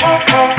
oh, oh. oh.